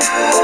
Yeah.